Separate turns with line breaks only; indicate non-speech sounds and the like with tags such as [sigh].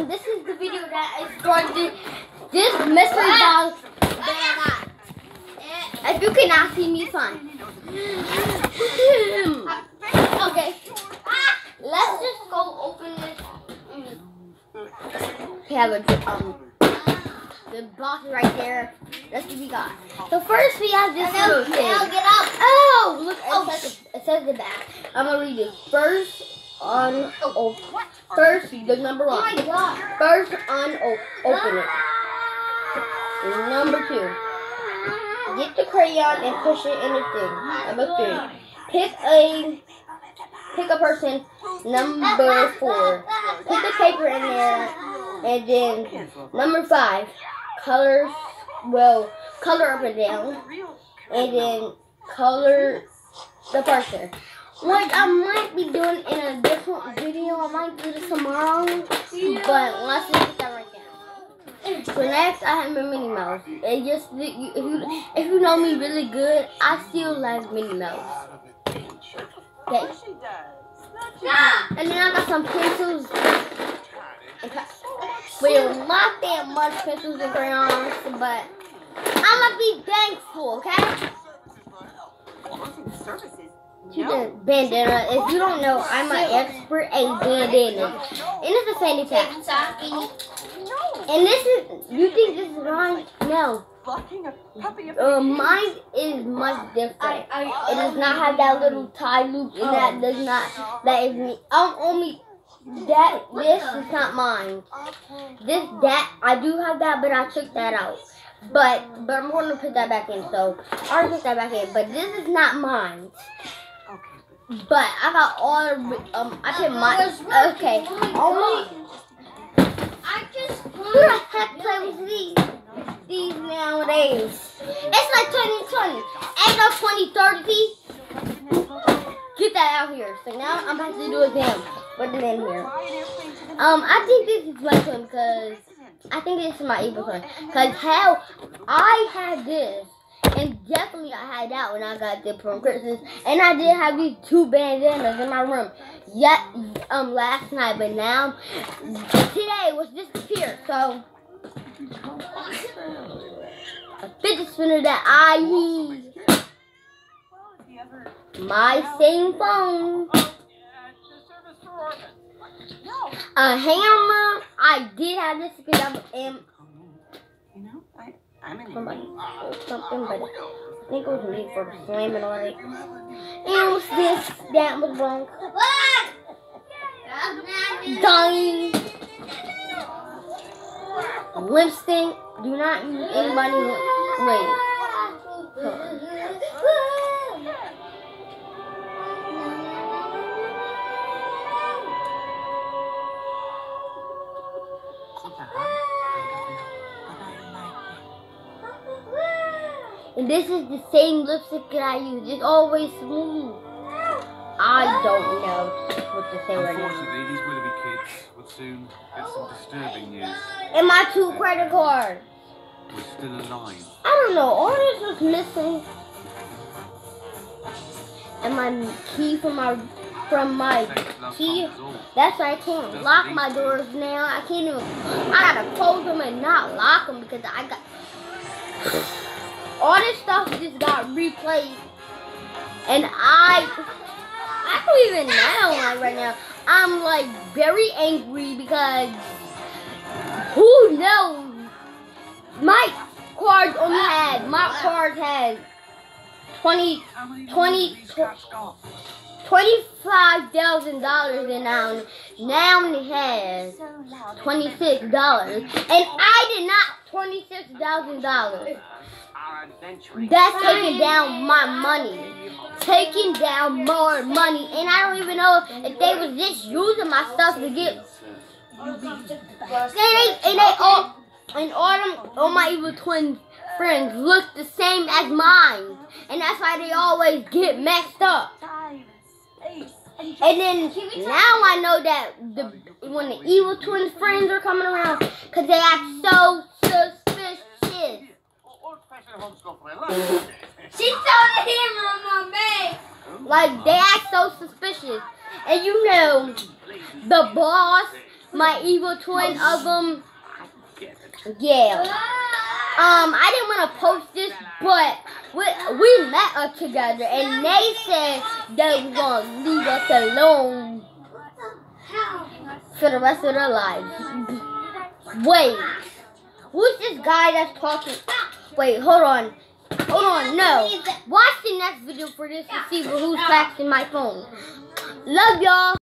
um, this is the video that I started. This mystery box that I got. If you cannot see me, fine. [laughs] okay. Let's just go open this. We have a um the box right there. That's what we got. So first we have this little thing.
get up.
Oh, look, it,
Oh,
says, it says the back. I'm gonna read it. First on oh, first the number
Oh my
one.
god.
First on oh, open it. Number two. Get the crayon and push it in the thing. Number three. Pick a pick a person. Number four. Put the paper in there. And then number five. Colors well color up and down. And then color the person. Like I might be doing in a different video. I might do this tomorrow. But let's just get that right now. So next, I have my Minnie Mouse. Just if you if you know me really good, I still like Minnie Mouse. Okay. And then I got some pencils. Well, not that much pencils and crayons, but I'ma be thankful, okay? The bandana. If you don't know, I'm an expert at bandana. And it's a fanny pack. And this is, you think this is mine? No. Uh, mine is much different. It does not have that little tie loop, and that does not, that is me. I'm only, that, this is not mine. This, that, I do have that, but I took that out. But, but I'm going to put that back in, so I'll put that back in. But this is not mine. But I got all the, um, I put my, okay. Only,
I just
who the heck plays with these, these nowadays? It's like 2020. Ain't no 2030. Get that out here. So now I'm about to do a game. Put it in here. Um, I think this is my twin because I think this is my evil twin. Because hell, I had this. And definitely I had that when I got the from Christmas. And I did have these two bandanas in my room. Yet, um, last night. But now, today was disappeared. So, a fidget spinner that I use. My same phone. A hammer. I did have this because I'm am somebody or something, but I think it was me for slamming on it. It was this that was wrong. Dying. Lipstick. Do not use anybody. Wait. And this is the same lipstick that I use. It's always smooth. I don't know what to say right now.
Unfortunately, these Willoughby kids would soon get some disturbing news.
And my two credit cards.
We're still alive.
I don't know. All this was missing. And my key from my from my key. That's why I can't lock my doors now. I can't even. I gotta close them and not lock them because I got all this stuff just got replaced, and I I don't even know like right now. I'm like very angry because who knows? My cards only had my cards had 20 20 twenty-five thousand dollars and now now has twenty-six dollars, and I did not twenty-six thousand dollars. That's taking down my money, taking down more money, and I don't even know if they was just using my stuff to get. And they and they all and all them all my evil twin friends look the same as mine, and that's why they always get messed up. And then now I know that the when the evil twins friends are coming around, cause they act so suspicious.
She the hammer on my bed.
Like they act so suspicious. And you know, the boss my evil twin of them. Yeah. Um, I didn't want to post this, but we, we met up together, and they said they were going to leave us alone for the rest of their lives. Wait, who's this guy that's talking? Wait, hold on. Hold on, no. Watch the next video for this to see who's faxing my phone. Love y'all.